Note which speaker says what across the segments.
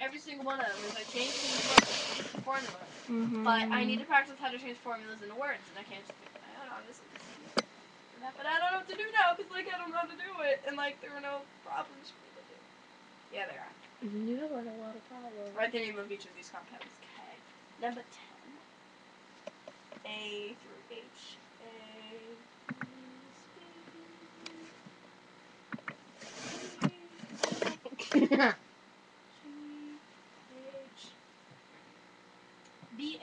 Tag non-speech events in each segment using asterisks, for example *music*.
Speaker 1: every single one of them is I change the formula.
Speaker 2: Mm-hmm.
Speaker 1: But I need to practice how to change formulas into words, and I can't just. do- I don't know. This is. But I don't know what to do now because like I don't know how to do it, and like there are no problems for me to do. Yeah, there are.
Speaker 2: You have a lot of problems.
Speaker 1: Write the name of each of these compounds. K. Number ten. A through H. A. B, C, G, H.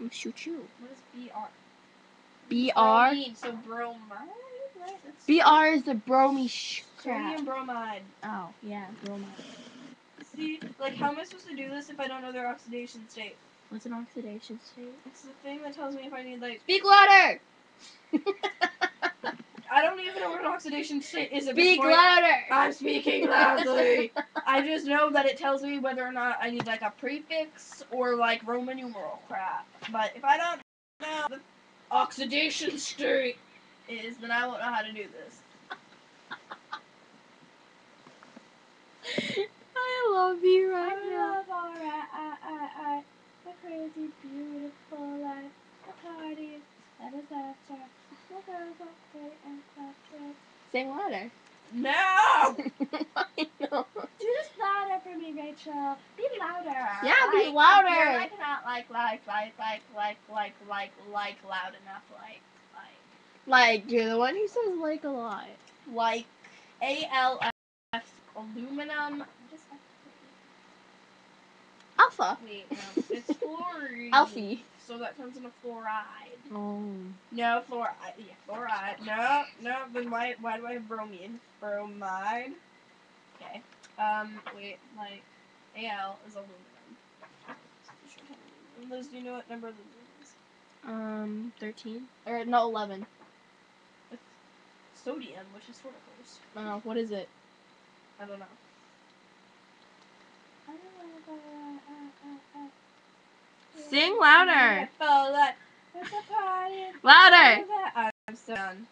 Speaker 2: I'm shoot you.
Speaker 1: What is Br?
Speaker 2: BR.
Speaker 1: Bromine, So bromide, right? That's
Speaker 2: BR is the bromy sh- crap.
Speaker 1: Sodium bromide.
Speaker 2: Oh, yeah, bromide.
Speaker 1: See, like, how am I supposed to do this if I don't know their oxidation state?
Speaker 2: What's an oxidation state?
Speaker 1: It's the thing that tells me if I need, like,
Speaker 2: Speak louder! *laughs*
Speaker 1: I don't even know what an oxidation state is
Speaker 2: Speak louder!
Speaker 1: I'm speaking loudly. *laughs* I just know that it tells me whether or not I need, like, a prefix or, like, Roman numeral crap. But if I don't know the oxidation state is, then I won't know how to do this.
Speaker 2: I love you right
Speaker 1: I
Speaker 2: now.
Speaker 1: love alright, I, I, I, the crazy, beautiful life, the party, that is after, the girls are pretty and
Speaker 2: Sing louder.
Speaker 1: No! *laughs*
Speaker 2: I know.
Speaker 1: Do this louder for me, Rachel. Be louder.
Speaker 2: Yeah, be louder.
Speaker 1: Like not like like like like like like like like loud enough like like
Speaker 2: Like, you're the one who says like a lot.
Speaker 1: like A L F aluminum.
Speaker 2: Alpha.
Speaker 1: wait, no, it's fluorine. *laughs*
Speaker 2: Alfie.
Speaker 1: So that comes in a fluoride.
Speaker 2: Oh.
Speaker 1: No, fluoride. Yeah, fluoride. No, no. Then why? Why do I have bromine? Bromide. Okay. Um. Wait. Like, Al is aluminum. Liz, do you know what number the aluminum is?
Speaker 2: Um, 13? Or, no, 11.
Speaker 1: Sodium, which is sort of close.
Speaker 2: Oh, what is it?
Speaker 1: I don't know.
Speaker 2: Sing louder.
Speaker 1: Louder. I'm so done.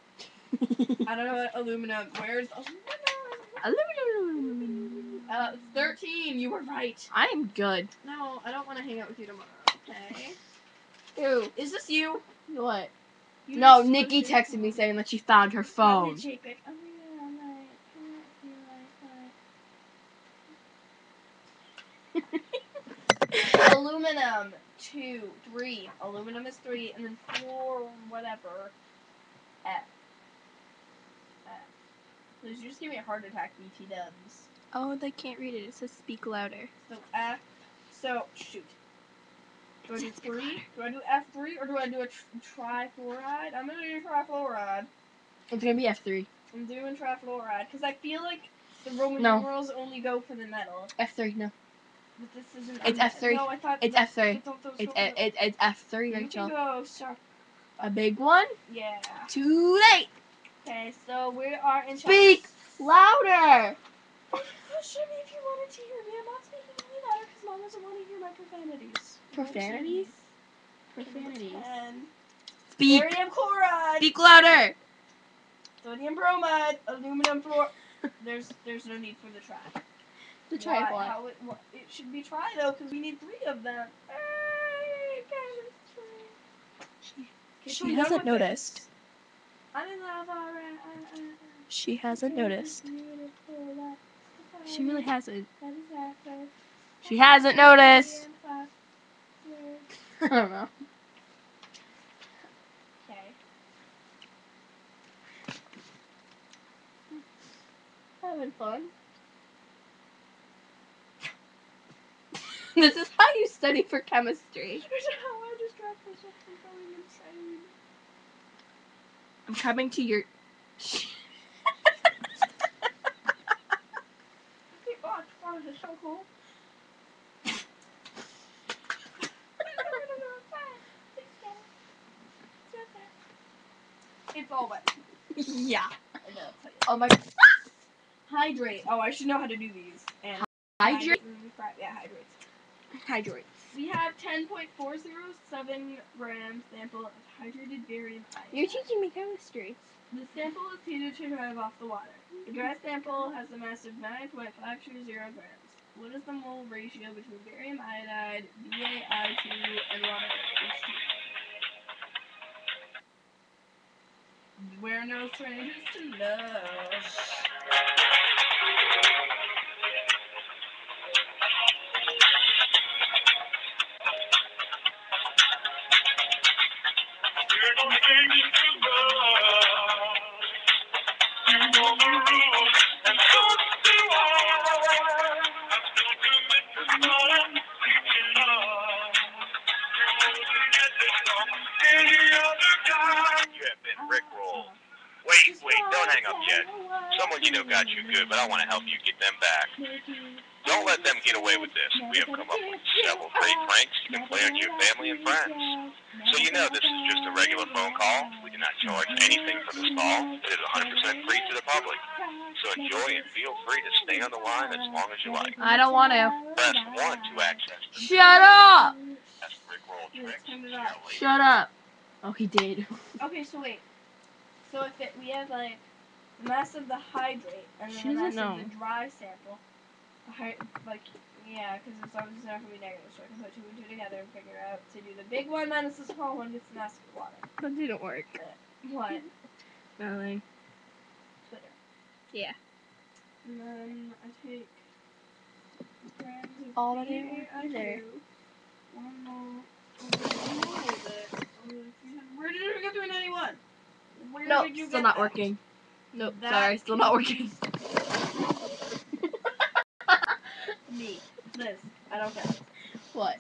Speaker 1: I don't know what aluminum. Where's aluminum?
Speaker 2: Aluminum.
Speaker 1: Uh, 13. You were right.
Speaker 2: I'm good.
Speaker 1: No, I don't want to hang out with you tomorrow. Okay.
Speaker 2: Ew.
Speaker 1: Is this you?
Speaker 2: What?
Speaker 1: you
Speaker 2: No, Nikki texted me saying that she found her phone.
Speaker 1: it. Yeah, I'm like, I feel like, like. Aluminum, two, three. Aluminum is three, and then four, whatever. F. F. Please, you just give me a heart attack, BT dubs.
Speaker 2: Oh, they can't read it. It says speak louder.
Speaker 1: So F. So shoot. Do I do three? Do I do F three or do I do a tr- trifluoride? I'm gonna do trifluoride.
Speaker 2: It's gonna be F3.
Speaker 1: I'm doing trifluoride because I feel like the Roman
Speaker 2: No.
Speaker 1: numerals only go for the metal.
Speaker 2: F3, no.
Speaker 1: But this isn't.
Speaker 2: It's F3.
Speaker 1: No, I thought
Speaker 2: It's F3.
Speaker 1: I
Speaker 2: It's
Speaker 1: go
Speaker 2: it, it, it's F3, Rachel.
Speaker 1: go.
Speaker 2: A big one?
Speaker 1: Yeah.
Speaker 2: Too late.
Speaker 1: Okay, so we are in.
Speaker 2: Speak louder. *laughs*
Speaker 1: Oh, Hush me if you wanted to hear me. I'm not speaking any louder because mom doesn't want to hear my profanities.
Speaker 2: Profanities? Profanities.
Speaker 1: And
Speaker 2: Speak.
Speaker 1: barium chloride.
Speaker 2: Speak louder.
Speaker 1: Sodium bromide, aluminum fluor. there's there's no need for the try.
Speaker 2: The tripod.
Speaker 1: Why, how it, what, it should be tri though, because we need three of them.
Speaker 2: She,
Speaker 1: she
Speaker 2: hasn't noticed. She hasn't noticed. She really hasn't. She hasn't noticed. I don't know.
Speaker 1: Okay.
Speaker 2: Having fun. this is how you study for chemistry. I'm coming to your.
Speaker 1: it's all wet.
Speaker 2: Yeah. Oh my. *laughs*
Speaker 1: Hydrate. Oh, I should know how to do these. And
Speaker 2: hydrate.
Speaker 1: hydrate. Yeah, hydrates.
Speaker 2: Hydrate.
Speaker 1: We have 10.407 grams sample of hydrated barium iodide.
Speaker 2: You're teaching me chemistry.
Speaker 1: The sample is heated to drive off the water. The dry sample has a mass of 9.520 grams. What is the mole ratio between barium iodide, BaI2, and water H2? We're no strangers to love.
Speaker 3: Wait, wait, don't hang up yet. Someone you know got you good, but I want to help you get them back. Don't let them get away with this. We have come up with several great pranks you can play on your family and friends. So you know this is just a regular phone call. We do not charge anything for this call. It is 100% free to the public. So enjoy and feel free to stay on the line as long as you like.
Speaker 2: I don't want to.
Speaker 3: Press 1 to access the
Speaker 2: Shut up!
Speaker 3: best rickroll
Speaker 1: Yes,
Speaker 3: tricks.
Speaker 1: turn it
Speaker 3: See
Speaker 1: off.
Speaker 3: how late-
Speaker 2: Shut up. Oh, he did. *laughs*
Speaker 1: Okay, so wait. So if it, we have like the mass of the hydrate and then the mass
Speaker 2: doesn't
Speaker 1: of the dry sample, the like yeah, because it's obviously not gonna be negative, so I can put two and two together and figure out to do the big one minus the small one gets the mass of the water.
Speaker 2: That didn't work.
Speaker 1: Uh, what?
Speaker 2: Darling.
Speaker 1: Twitter.
Speaker 2: Yeah.
Speaker 1: And then I take grams of
Speaker 2: All that
Speaker 1: BaI2,
Speaker 2: didn't either.
Speaker 1: One more. Oh, one more of. Oh, Where did it go to a 91? Where
Speaker 2: No,
Speaker 1: did you
Speaker 2: still
Speaker 1: get
Speaker 2: not
Speaker 1: that?
Speaker 2: working. Nope,
Speaker 1: That
Speaker 2: sorry, still not working.
Speaker 1: Me. This. I don't it.
Speaker 2: what?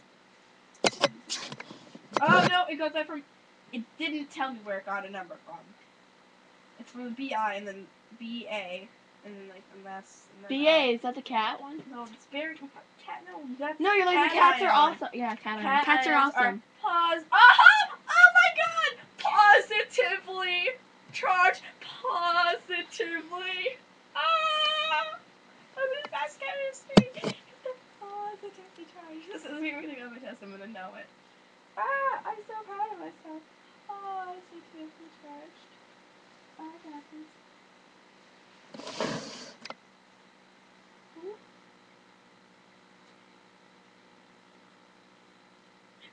Speaker 1: Oh no, it got that from. It didn't tell me where it got a number from. It's from the BI and then BA and then like the mess.
Speaker 2: BA, is that the cat one?
Speaker 1: No, it's very. Cat. No, that's.
Speaker 2: No, you're like the cats are awesome. Yeah, cat,
Speaker 1: Cat
Speaker 2: cats are awesome.
Speaker 1: Pause. Oh, oh my god! Positively charged. Positively. Ah! I'm the best chemistry. Positively charged. This is me reading on my test. I'm gonna know it. Ah! I'm so proud of myself. Oh, Positively charged. I got this.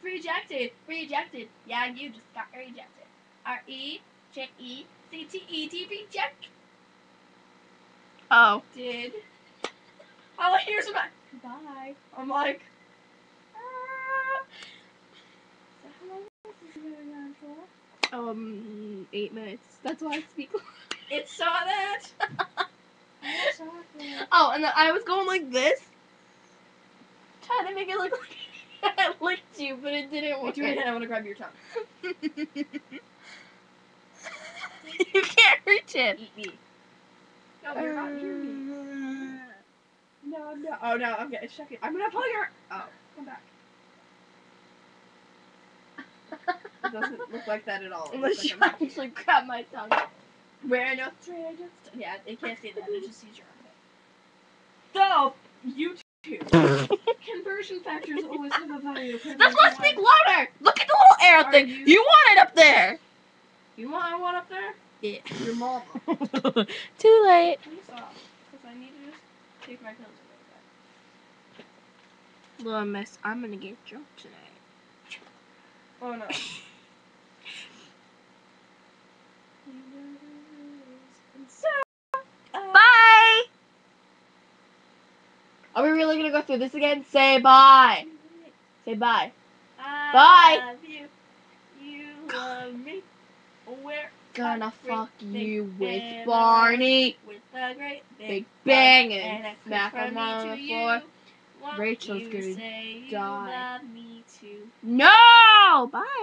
Speaker 1: Rejected. Rejected. Yeah, you just got rejected. R E J E C T E T reject.
Speaker 2: Oh.
Speaker 1: Did. Oh, here's my. Goodbye. I'm like. Ah. So how long is this going on for?
Speaker 2: Um, eight minutes. That's why I speak.
Speaker 1: It saw that. I saw that.
Speaker 2: Oh, and I was going like this. Trying to make it look like *laughs* I licked you, but it didn't work.
Speaker 1: do it again. I want to grab your tongue. *laughs* *laughs*
Speaker 2: you can't reach it.
Speaker 1: Eat me. No, you're not hearing me. No, no. Oh no, I'm getting checking. I'm gonna pull your. Oh, come back. It doesn't look like that at all. It
Speaker 2: Unless you
Speaker 1: I'm-
Speaker 2: actually grab my tongue.
Speaker 1: Where no strangers. Yeah, it can't see that. It just sees your armpit. So YouTube *laughs* conversion factors *laughs* always have a value.
Speaker 2: That's why I speak louder. Look at the little arrow
Speaker 1: Are
Speaker 2: thing.
Speaker 1: you-
Speaker 2: You want it up there.
Speaker 1: You want one up there?
Speaker 2: Yeah.
Speaker 1: Your mama. *laughs*
Speaker 2: Too late.
Speaker 1: Turn this off, because I need to just take my pills away.
Speaker 2: Little miss, I'm gonna get drunk tonight.
Speaker 1: Oh no. *laughs*
Speaker 2: Bye. Are we really gonna go through this again? Say bye. Say bye.
Speaker 1: I
Speaker 2: Bye.
Speaker 1: love you. You love me. Where
Speaker 2: Gonna fuck you with. Barney.
Speaker 1: with a great big,
Speaker 2: bang and
Speaker 1: a
Speaker 2: smack
Speaker 1: from
Speaker 2: him on the floor. Rachel's gonna die. No. Bye.